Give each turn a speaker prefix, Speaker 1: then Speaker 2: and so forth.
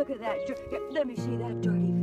Speaker 1: Look at that. Let me see that dirty